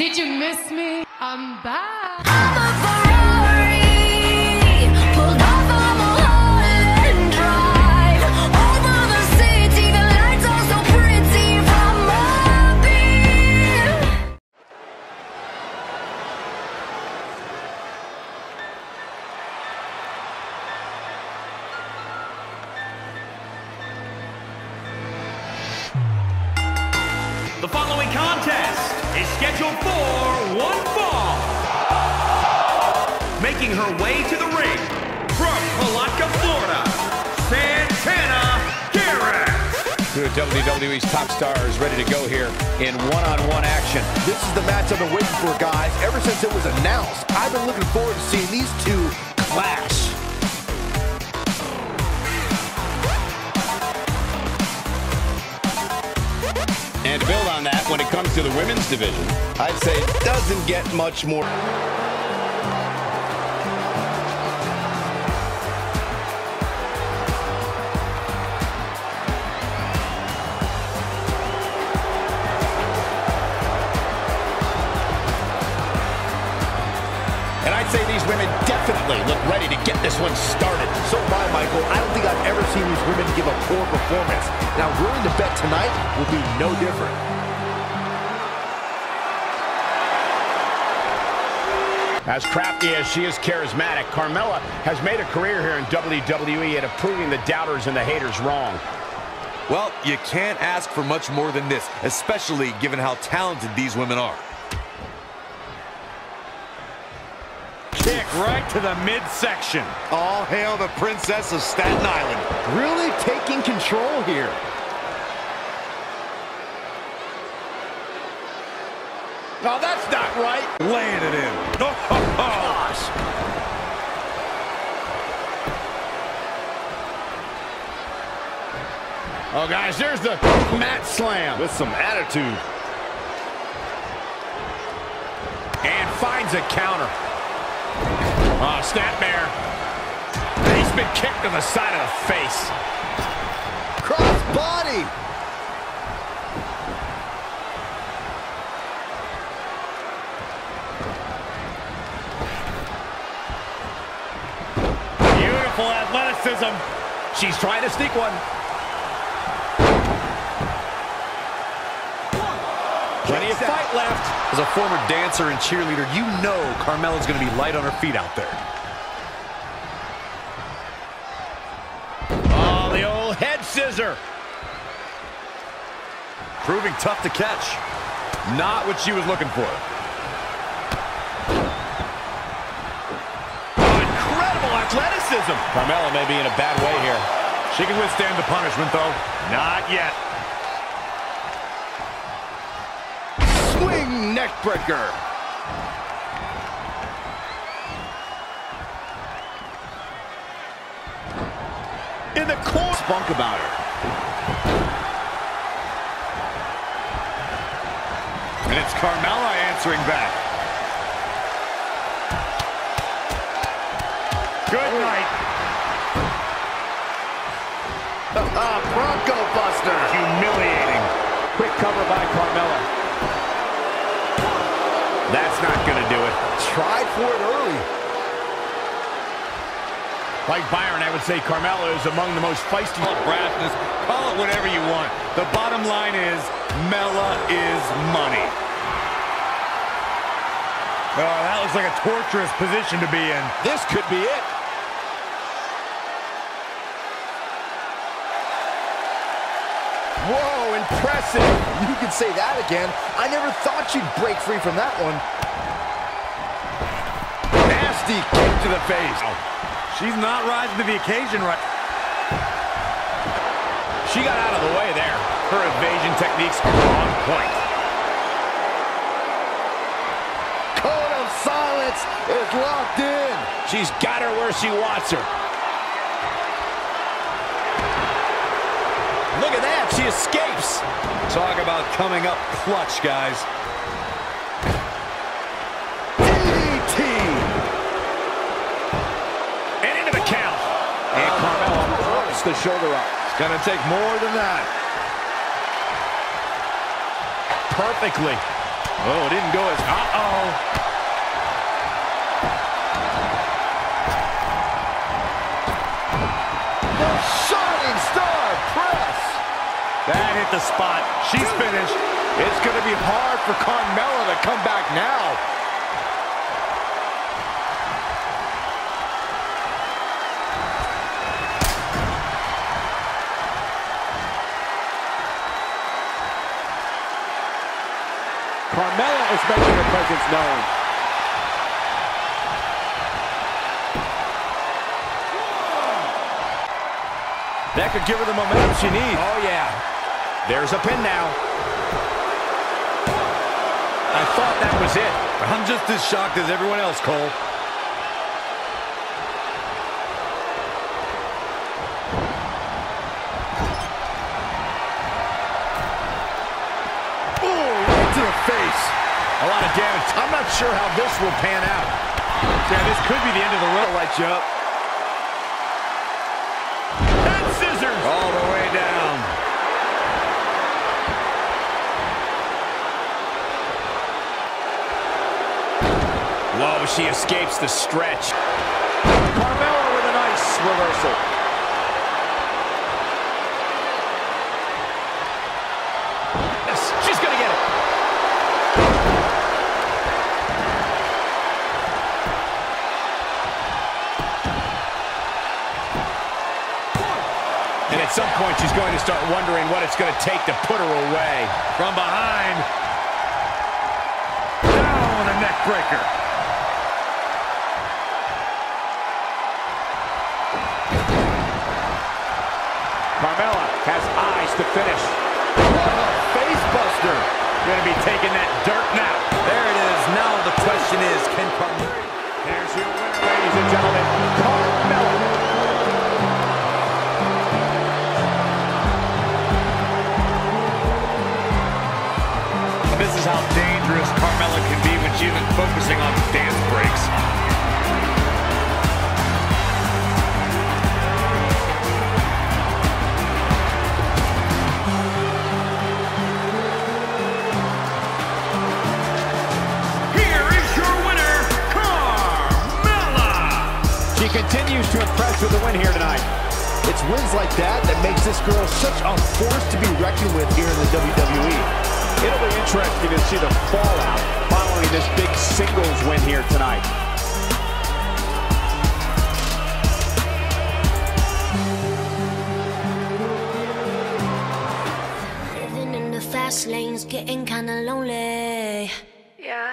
Did you miss me? I'm back. For one fall. Making her way to the ring from Palatka, Florida, Santana Garrett. Two of WWE's top stars ready to go here in one-on-one action. This is the match I've been waiting for, guys. Ever since it was announced, I've been looking forward to seeing these two clash. And to build on that, when it to the women's division, I'd say it doesn't get much more. And I'd say these women definitely look ready to get this one started. So I, Michael. I don't think I've ever seen these women give a poor performance. Now, willing to bet tonight will be no different. As crafty as she is charismatic, Carmella has made a career here in WWE at proving the doubters and the haters wrong. Well, you can't ask for much more than this, especially given how talented these women are. Kick right to the midsection. All hail the Princess of Staten Island. Really taking control here. No, that's not right. Laying it in. Oh, Gosh. Oh, guys, there's the mat slam. With some attitude. And finds a counter. Ah, oh, snapmare. He's been kicked to the side of the face. Cross body. Athleticism. She's trying to sneak one. Plenty of fight left. As a former dancer and cheerleader, you know Carmella's going to be light on her feet out there. Oh, the old head scissor. Proving tough to catch. Not what she was looking for. Athleticism. Carmella may be in a bad way here. She can withstand the punishment, though. Not yet. Swing neck breaker. In the corner. Spunk about her. And it's Carmella answering back. Good night. Ah, Bronco Buster. Humiliating. Quick cover by Carmella. That's not going to do it. Tried for it early. Like Byron, I would say Carmella is among the most feisty. Call it brassness, call it whatever you want. The bottom line is, Mella is money. Oh, that looks like a torturous position to be in. This could be it. Impressive. You can say that again. I never thought you'd break free from that one. Nasty kick to the face. Oh, she's not rising to the occasion right. She got out of the way there. Her evasion techniques are on point. Code of silence is locked in. She's got her where she wants her. Look at that. She escapes. Talk about coming up clutch, guys. DDT. And into the count. And Carmella pops the shoulder up. It's going to take more than that. Perfectly. Oh, it didn't go as... Uh-oh. shot. That hit the spot. She's finished. It's going to be hard for Carmella to come back now. Carmella is making her presence known. That could give her the momentum she needs. Oh, yeah. There's a pin now. I thought that was it. I'm just as shocked as everyone else, Cole. Ooh, right to the face. A lot of damage. I'm not sure how this will pan out. Yeah, this could be the end of the road. Light you up. She escapes the stretch. Carmella with a nice reversal. Yes, she's going to get it. And at some point, she's going to start wondering what it's going to take to put her away. From behind. Down with a neck breaker. Carmella has eyes to finish. Face buster. Going to be taking that dirt now. There it is. Now the question is, can Carmella... There's your winner, ladies and gentlemen, Carmella. This is how dangerous Carmella can be when she isn't focusing on to with the win here tonight. It's wins like that that makes this girl such a force to be reckoned with here in the WWE. It'll be interesting to see the fallout following this big singles win here tonight. Living in the fast lanes, getting kinda lonely. Yeah.